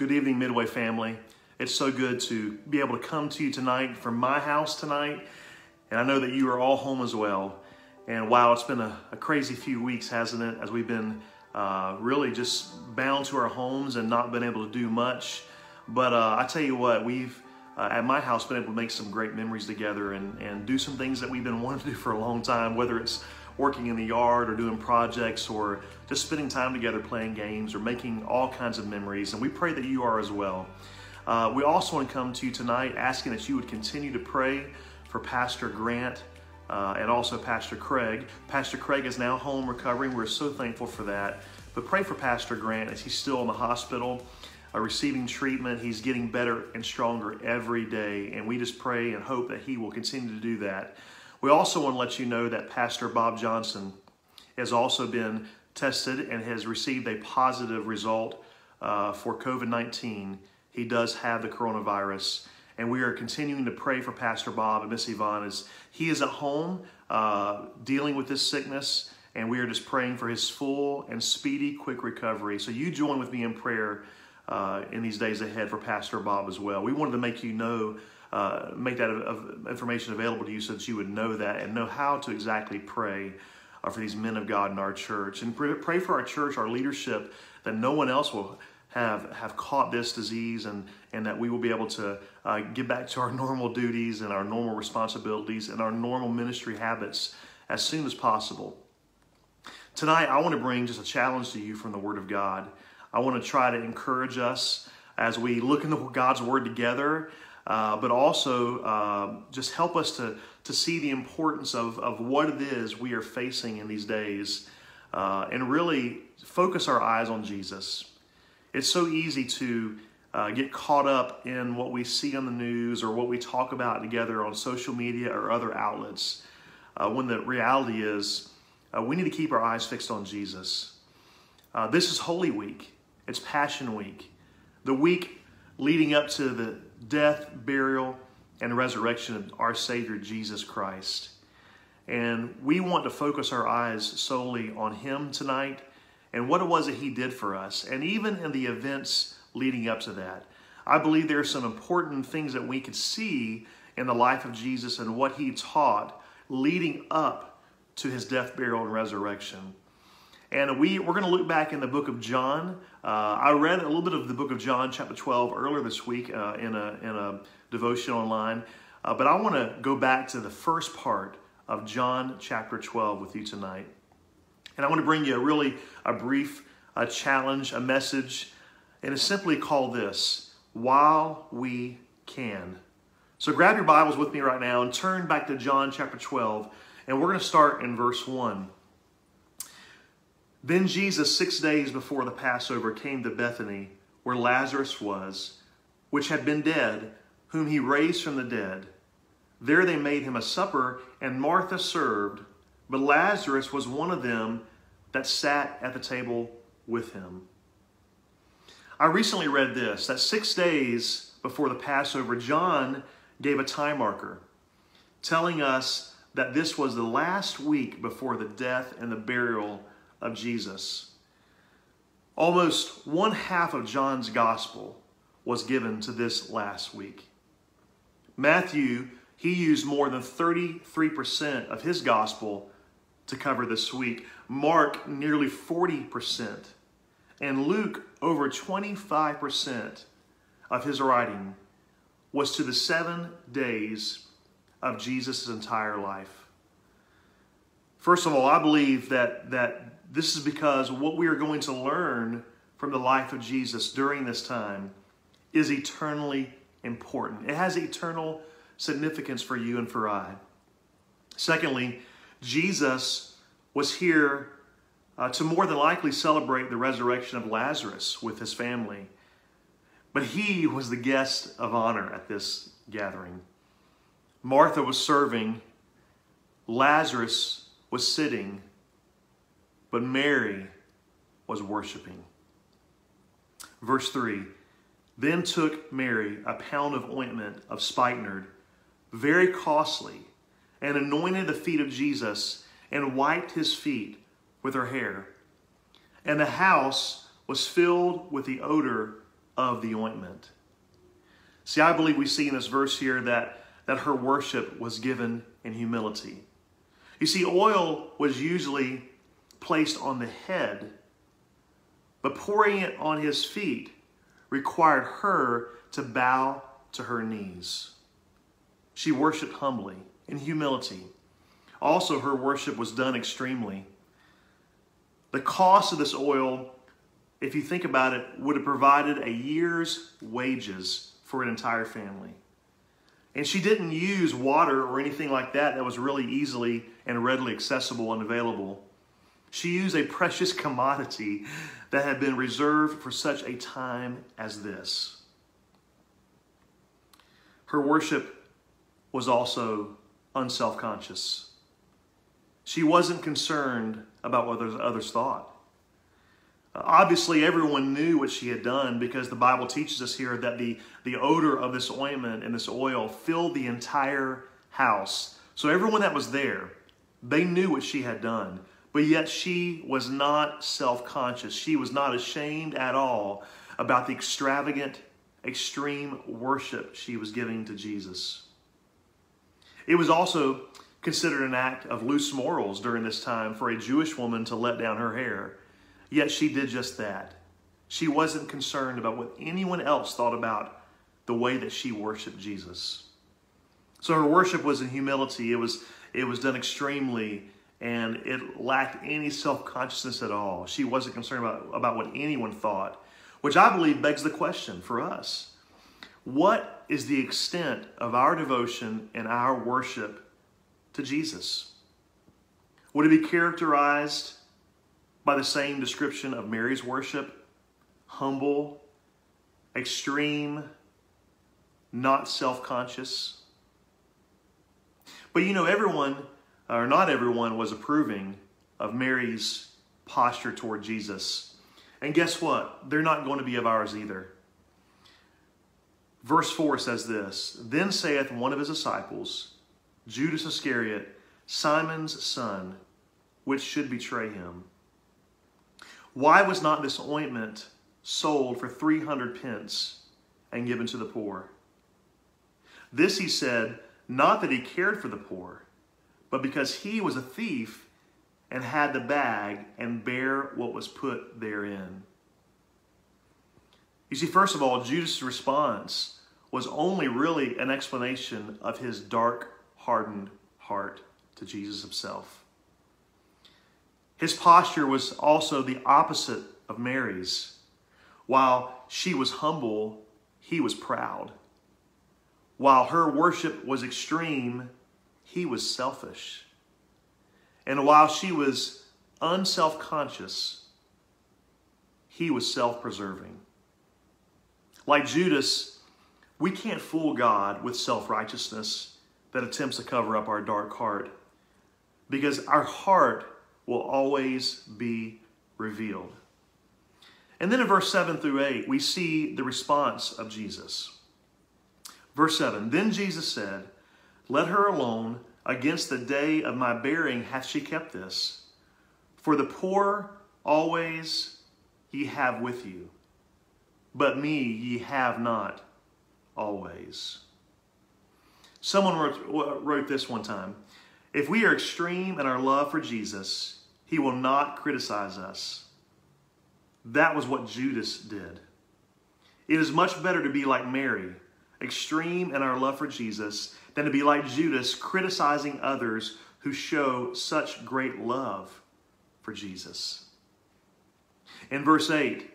Good evening, Midway family. It's so good to be able to come to you tonight from my house tonight. And I know that you are all home as well. And wow, it's been a, a crazy few weeks, hasn't it? As we've been uh, really just bound to our homes and not been able to do much. But uh, I tell you what, we've uh, at my house been able to make some great memories together and, and do some things that we've been wanting to do for a long time, whether it's working in the yard or doing projects or just spending time together playing games or making all kinds of memories. And we pray that you are as well. Uh, we also want to come to you tonight asking that you would continue to pray for Pastor Grant uh, and also Pastor Craig. Pastor Craig is now home recovering. We're so thankful for that. But pray for Pastor Grant as he's still in the hospital. Uh, receiving treatment. He's getting better and stronger every day, and we just pray and hope that he will continue to do that. We also want to let you know that Pastor Bob Johnson has also been tested and has received a positive result uh, for COVID 19. He does have the coronavirus. And we are continuing to pray for Pastor Bob and Miss Yvonne as he is at home uh, dealing with this sickness. And we are just praying for his full and speedy, quick recovery. So you join with me in prayer uh, in these days ahead for Pastor Bob as well. We wanted to make you know, uh, make that of, information available to you so that you would know that and know how to exactly pray uh, for these men of God in our church. And pray, pray for our church, our leadership, that no one else will have have caught this disease and and that we will be able to uh, get back to our normal duties and our normal responsibilities and our normal ministry habits as soon as possible. Tonight, I want to bring just a challenge to you from the Word of God. I want to try to encourage us as we look into God's Word together, uh, but also uh, just help us to, to see the importance of, of what it is we are facing in these days uh, and really focus our eyes on Jesus. It's so easy to uh, get caught up in what we see on the news or what we talk about together on social media or other outlets uh, when the reality is we need to keep our eyes fixed on Jesus. This is Holy Week, it's Passion Week, the week leading up to the death, burial, and resurrection of our Savior Jesus Christ. And we want to focus our eyes solely on Him tonight and what it was that He did for us. And even in the events leading up to that, I believe there are some important things that we could see in the life of Jesus and what He taught leading up to His death, burial, and resurrection. And we, we're going to look back in the book of John. Uh, I read a little bit of the book of John, chapter 12, earlier this week uh, in, a, in a devotion online. Uh, but I want to go back to the first part of John chapter 12 with you tonight. And I want to bring you a really a brief a challenge, a message, and it's simply called this While We Can. So grab your Bibles with me right now and turn back to John chapter 12, and we're going to start in verse 1. Then Jesus, six days before the Passover, came to Bethany, where Lazarus was, which had been dead, whom he raised from the dead. There they made him a supper, and Martha served, but Lazarus was one of them that sat at the table with him. I recently read this that six days before the Passover, John gave a time marker telling us that this was the last week before the death and the burial of Jesus. Almost one half of John's gospel was given to this last week. Matthew, he used more than 33% of his gospel to cover this week. Mark, nearly 40%. And Luke, over 25% of his writing was to the seven days of Jesus' entire life. First of all, I believe that, that this is because what we are going to learn from the life of Jesus during this time is eternally important. It has eternal significance for you and for I. Secondly, Jesus was here uh, to more than likely celebrate the resurrection of Lazarus with his family. But he was the guest of honor at this gathering. Martha was serving, Lazarus was sitting, but Mary was worshiping. Verse 3 Then took Mary a pound of ointment of spikenard, very costly and anointed the feet of Jesus and wiped his feet with her hair. And the house was filled with the odor of the ointment. See, I believe we see in this verse here that, that her worship was given in humility. You see, oil was usually placed on the head, but pouring it on his feet required her to bow to her knees. She worshiped humbly, in humility. Also, her worship was done extremely. The cost of this oil, if you think about it, would have provided a year's wages for an entire family. And she didn't use water or anything like that that was really easily and readily accessible and available. She used a precious commodity that had been reserved for such a time as this. Her worship was also unself conscious. She wasn't concerned about what others thought. Obviously, everyone knew what she had done because the Bible teaches us here that the, the odor of this ointment and this oil filled the entire house. So, everyone that was there, they knew what she had done. But yet, she was not self conscious. She was not ashamed at all about the extravagant, extreme worship she was giving to Jesus. It was also considered an act of loose morals during this time for a Jewish woman to let down her hair. Yet she did just that. She wasn't concerned about what anyone else thought about the way that she worshiped Jesus. So her worship was in humility. It was, it was done extremely and it lacked any self-consciousness at all. She wasn't concerned about, about what anyone thought, which I believe begs the question for us. What is the extent of our devotion and our worship to Jesus? Would it be characterized by the same description of Mary's worship? Humble, extreme, not self conscious. But you know, everyone, or not everyone, was approving of Mary's posture toward Jesus. And guess what? They're not going to be of ours either. Verse 4 says this Then saith one of his disciples, Judas Iscariot, Simon's son, which should betray him. Why was not this ointment sold for 300 pence and given to the poor? This he said, not that he cared for the poor, but because he was a thief and had the bag and bare what was put therein. You see, first of all, Judas' response was only really an explanation of his dark, hardened heart to Jesus himself. His posture was also the opposite of Mary's. While she was humble, he was proud. While her worship was extreme, he was selfish. And while she was unself conscious, he was self preserving. Like Judas, we can't fool God with self righteousness that attempts to cover up our dark heart because our heart will always be revealed. And then in verse 7 through 8, we see the response of Jesus. Verse 7 Then Jesus said, Let her alone. Against the day of my bearing hath she kept this. For the poor always ye have with you, but me ye have not always. Someone wrote, wrote this one time If we are extreme in our love for Jesus, he will not criticize us. That was what Judas did. It is much better to be like Mary, extreme in our love for Jesus, than to be like Judas, criticizing others who show such great love for Jesus. In verse 8,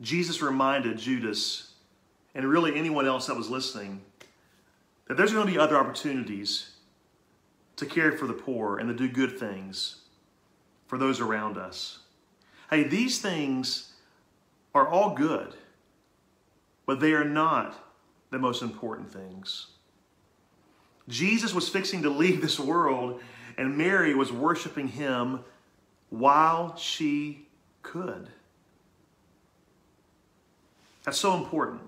Jesus reminded Judas, and really anyone else that was listening, that there's going to be other opportunities to care for the poor and to do good things for those around us. Hey, these things are all good, but they are not the most important things. Jesus was fixing to leave this world, and Mary was worshiping him while she could. That's so important.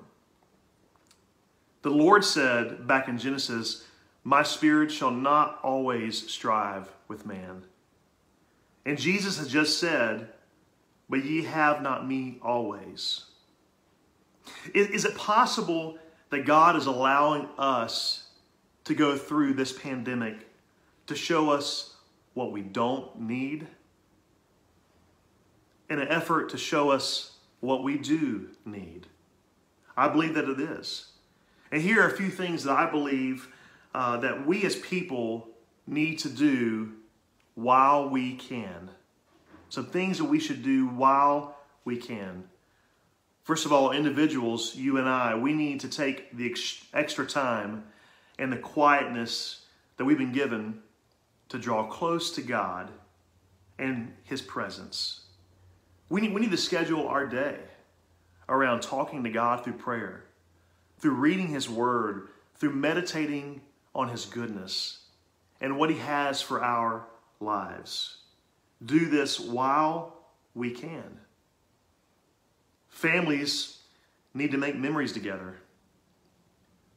The Lord said back in Genesis, My spirit shall not always strive with man. And Jesus has just said, But ye have not me always. Is, is it possible that God is allowing us to go through this pandemic to show us what we don't need? In an effort to show us what we do need? I believe that it is. And here are a few things that I believe uh, that we as people need to do while we can. Some things that we should do while we can. First of all, individuals, you and I, we need to take the ex- extra time and the quietness that we've been given to draw close to God and His presence. We need, we need to schedule our day around talking to God through prayer, through reading His Word, through meditating on His goodness and what He has for our lives. Do this while we can. Families need to make memories together.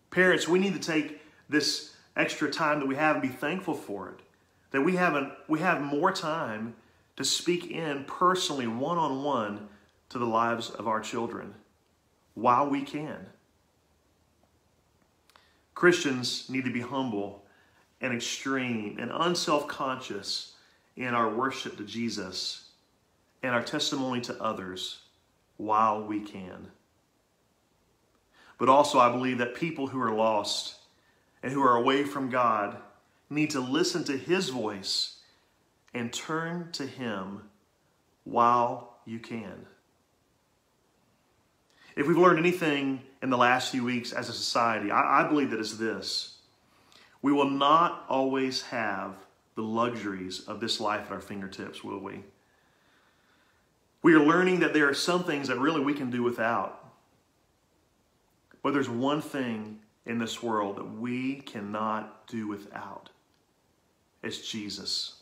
Parents, we need to take this extra time that we have and be thankful for it. That we have, an, we have more time to speak in personally, one on one, to the lives of our children while we can. Christians need to be humble and extreme and unself conscious in our worship to Jesus and our testimony to others while we can. But also, I believe that people who are lost and who are away from God need to listen to His voice and turn to Him while you can. If we've learned anything in the last few weeks as a society, I, I believe that it's this. We will not always have the luxuries of this life at our fingertips, will we? We are learning that there are some things that really we can do without. But there's one thing in this world that we cannot do without. It's Jesus.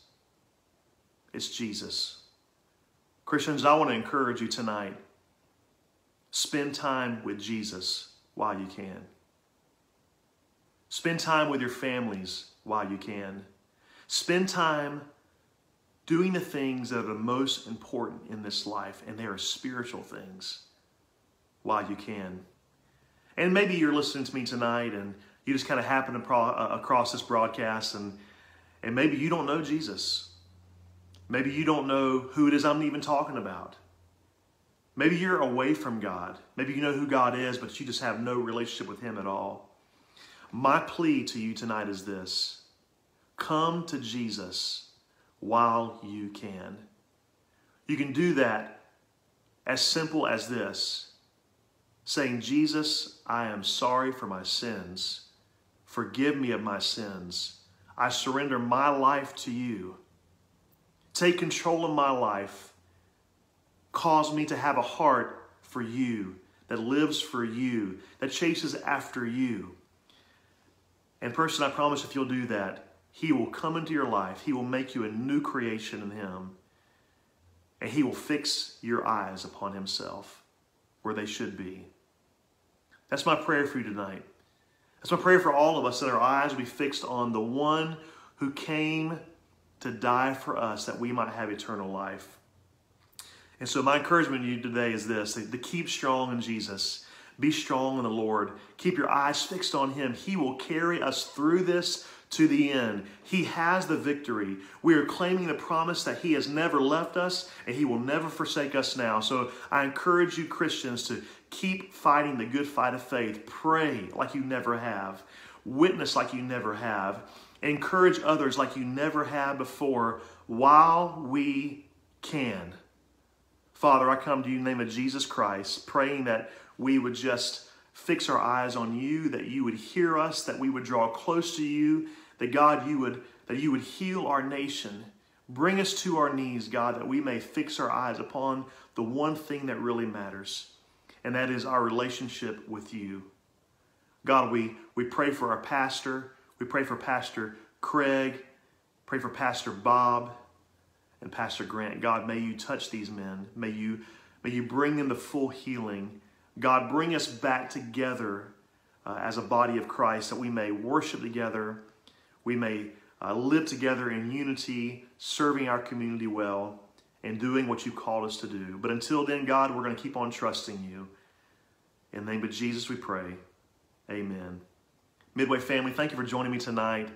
It's Jesus. Christians, I want to encourage you tonight. Spend time with Jesus while you can. Spend time with your families while you can. Spend time doing the things that are the most important in this life, and they are spiritual things while you can. And maybe you're listening to me tonight and you just kind of happen uh, across this broadcast and, and maybe you don't know Jesus. Maybe you don't know who it is I'm even talking about. Maybe you're away from God. Maybe you know who God is, but you just have no relationship with Him at all. My plea to you tonight is this come to Jesus while you can. You can do that as simple as this saying, Jesus, I am sorry for my sins. Forgive me of my sins. I surrender my life to you. Take control of my life. Cause me to have a heart for you, that lives for you, that chases after you. And, person, I promise if you'll do that, He will come into your life. He will make you a new creation in Him. And He will fix your eyes upon Himself where they should be. That's my prayer for you tonight. That's my prayer for all of us that our eyes will be fixed on the one who came to die for us that we might have eternal life. And so, my encouragement to you today is this to keep strong in Jesus. Be strong in the Lord. Keep your eyes fixed on Him. He will carry us through this to the end. He has the victory. We are claiming the promise that He has never left us and He will never forsake us now. So I encourage you, Christians, to keep fighting the good fight of faith. Pray like you never have, witness like you never have, encourage others like you never have before while we can. Father, I come to you in the name of Jesus Christ, praying that we would just fix our eyes on you, that you would hear us, that we would draw close to you, that God, you would, that you would heal our nation. Bring us to our knees, God, that we may fix our eyes upon the one thing that really matters, and that is our relationship with you. God, we, we pray for our pastor. We pray for Pastor Craig. Pray for Pastor Bob and Pastor Grant. God, may you touch these men. May you, may you bring them the full healing God, bring us back together uh, as a body of Christ that we may worship together, we may uh, live together in unity, serving our community well, and doing what you called us to do. But until then, God, we're going to keep on trusting you. In the name of Jesus we pray. Amen. Midway family, thank you for joining me tonight.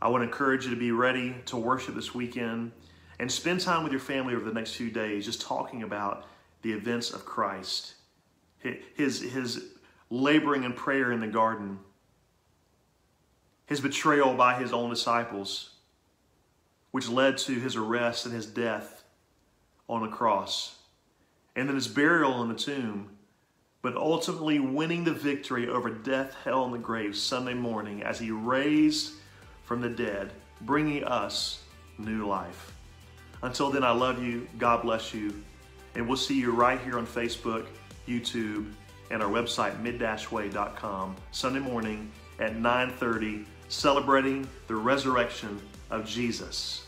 I want to encourage you to be ready to worship this weekend and spend time with your family over the next few days just talking about the events of Christ, his, his laboring and prayer in the garden, his betrayal by his own disciples, which led to his arrest and his death on the cross, and then his burial in the tomb, but ultimately winning the victory over death, hell, and the grave Sunday morning as he raised from the dead, bringing us new life. Until then, I love you. God bless you. And we'll see you right here on Facebook, YouTube, and our website, mid-way.com, Sunday morning at 9.30, celebrating the resurrection of Jesus.